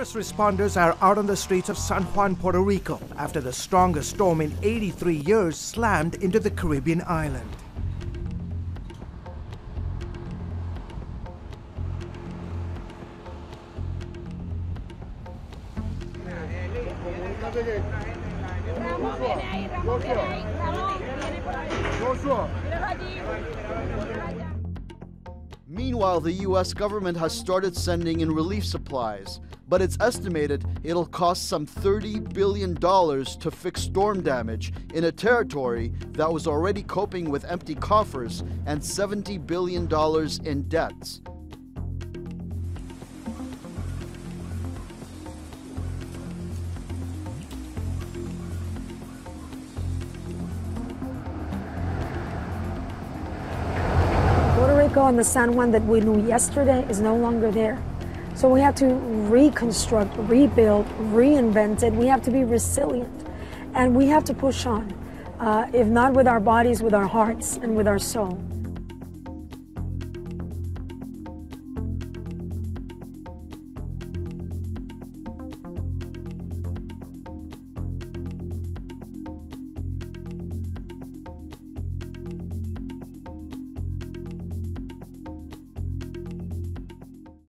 First responders are out on the streets of San Juan, Puerto Rico, after the strongest storm in 83 years slammed into the Caribbean island. Meanwhile, the US government has started sending in relief supplies, but it's estimated it'll cost some $30 billion to fix storm damage in a territory that was already coping with empty coffers and $70 billion in debts. Rico and the San Juan that we knew yesterday is no longer there. So we have to reconstruct, rebuild, reinvent it. We have to be resilient and we have to push on, uh, if not with our bodies, with our hearts and with our soul.